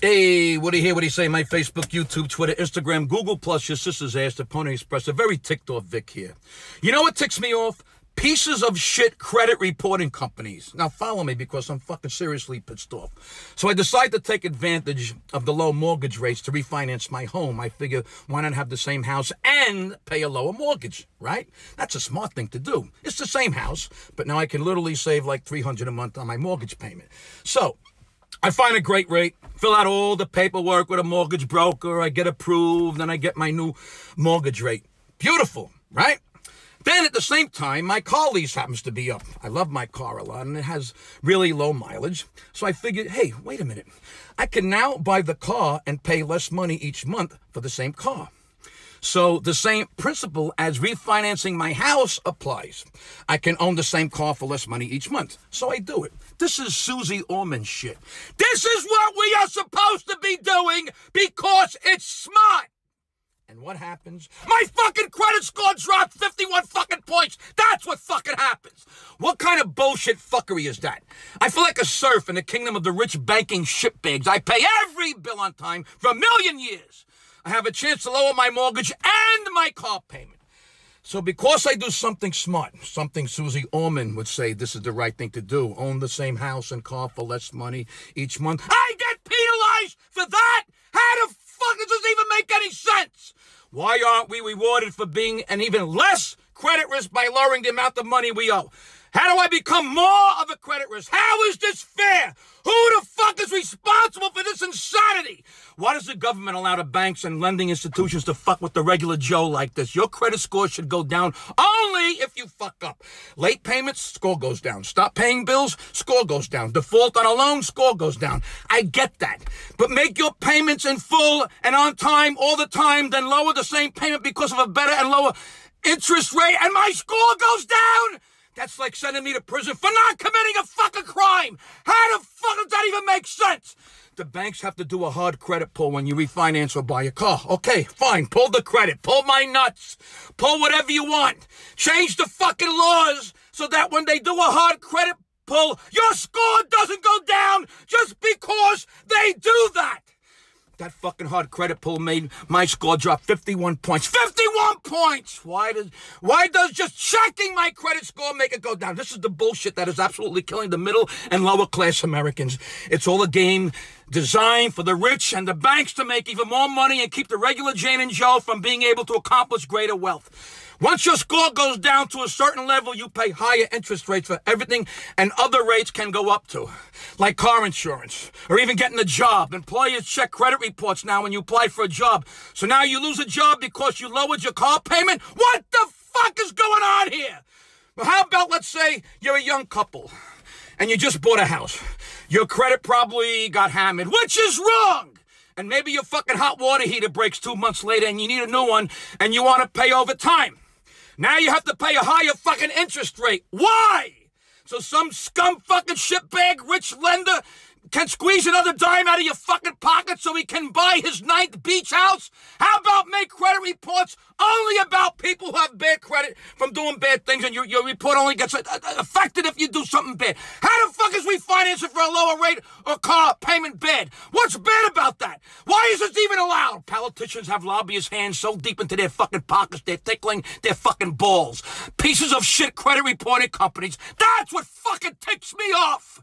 Woody hear? What do you say? My Facebook, YouTube, Twitter, Instagram, Google Plus, your sister's ass, the Pony Express. A very ticked off Vic here. You know what ticks me off? Pieces of shit credit reporting companies. Now follow me because I'm fucking seriously pissed off. So I decided to take advantage of the low mortgage rates to refinance my home. I figure why not have the same house and pay a lower mortgage, right? That's a smart thing to do. It's the same house, but now I can literally save like 300 a month on my mortgage payment. So I find a great rate, fill out all the paperwork with a mortgage broker, I get approved, and I get my new mortgage rate. Beautiful, right? Then at the same time, my car lease happens to be up. I love my car a lot and it has really low mileage. So I figured, hey, wait a minute. I can now buy the car and pay less money each month for the same car. So the same principle as refinancing my house applies. I can own the same car for less money each month. So I do it. This is Susie Orman shit. This is what we are supposed to be doing because it's smart. And what happens? My fucking credit score dropped 51 fucking points. That's what fucking happens. What kind of bullshit fuckery is that? I feel like a serf in the kingdom of the rich banking shitbags. I pay every bill on time for a million years. I have a chance to lower my mortgage and my car payment. So because I do something smart, something Susie Orman would say this is the right thing to do, own the same house and car for less money each month, I get penalized for that? How the fuck does this even make any sense? Why aren't we rewarded for being an even less credit risk by lowering the amount of money we owe? How do I become more of a credit risk? How is this fair? Who the fuck is responsible for this insanity? Why does the government allow the banks and lending institutions to fuck with the regular Joe like this? Your credit score should go down only if you fuck up. Late payments, score goes down. Stop paying bills, score goes down. Default on a loan, score goes down. I get that. But make your payments in full and on time all the time, then lower the same payment because of a better and lower interest rate, and my score goes down! That's like sending me to prison for not committing a fucking crime. How the fuck does that even make sense? The banks have to do a hard credit pull when you refinance or buy a car. Okay, fine. Pull the credit. Pull my nuts. Pull whatever you want. Change the fucking laws so that when they do a hard credit pull, your score doesn't go down just because they do that. That fucking hard credit pull made my score drop 51 points. 51 points! Why does why does just checking my credit score make it go down? This is the bullshit that is absolutely killing the middle and lower class Americans. It's all a game designed for the rich and the banks to make even more money and keep the regular Jane and Joe from being able to accomplish greater wealth. Once your score goes down to a certain level, you pay higher interest rates for everything, and other rates can go up to, like car insurance, or even getting a job. Employers check credit reports now when you apply for a job. So now you lose a job because you lowered your car payment? What the fuck is going on here? Well, how about, let's say, you're a young couple, and you just bought a house. Your credit probably got hammered, which is wrong and maybe your fucking hot water heater breaks two months later and you need a new one and you want to pay over time. Now you have to pay a higher fucking interest rate. Why? So some scum fucking shitbag rich lender can squeeze another dime out of your fucking pocket so he can buy his ninth beach house? How about make credit reports only about people who have bad credit from doing bad things and your, your report only gets affected if you do something bad? Refinancing for a lower rate or car payment bad? What's bad about that? Why is this even allowed? Politicians have lobbyist hands so deep into their fucking pockets they're tickling their fucking balls. Pieces of shit credit reporting companies. That's what fucking ticks me off.